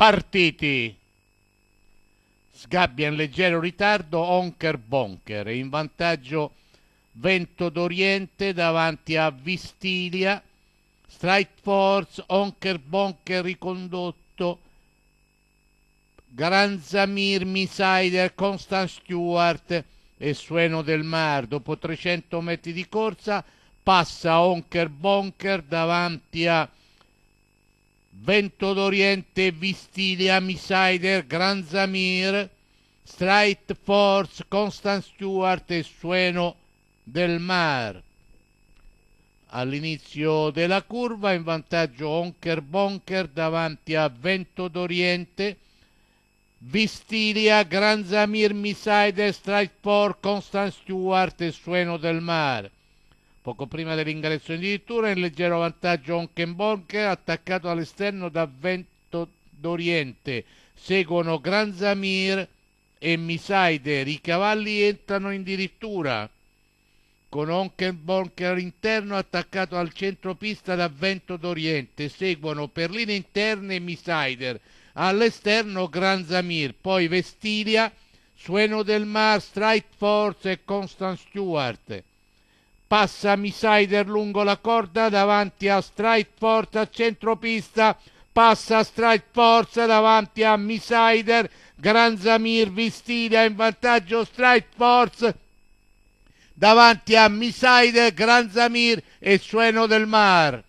partiti. Sgabbia in leggero ritardo Onker Bonker in vantaggio Vento d'Oriente davanti a Vistilia. Strike Force, Onker Bonker ricondotto. Gran Zamir, Misider, Constant Stewart e Sueno del Mar. Dopo 300 metri di corsa passa Onker Bonker davanti a Vento d'Oriente, Vistilia, Misider, Gran Zamir, Strike Force, Constant Stewart e Sueno del Mar. All'inizio della curva in vantaggio Onker Bonker davanti a Vento d'Oriente, Vistilia, Gran Zamir, Misider, Strike Force, Constant Stewart e Sueno del Mar. Poco prima dell'ingresso in dirittura in leggero vantaggio Onkenbonker attaccato all'esterno da Vento d'Oriente. Seguono Gran Zamir e Misaide. I cavalli entrano in dirittura con Onkenbonker all'interno attaccato al centropista da Vento d'Oriente. Seguono Perline interne e Misider. All'esterno Gran Zamir, poi Vestilia, Sueno del Mar, Strike Force e Constant Stewart passa Misider lungo la corda davanti a Strike Force a centropista. Passa Strike Force davanti a Misider Gran Zamir Vistilia in vantaggio Strike Force davanti a Misider Gran Zamir e Sueno del Mar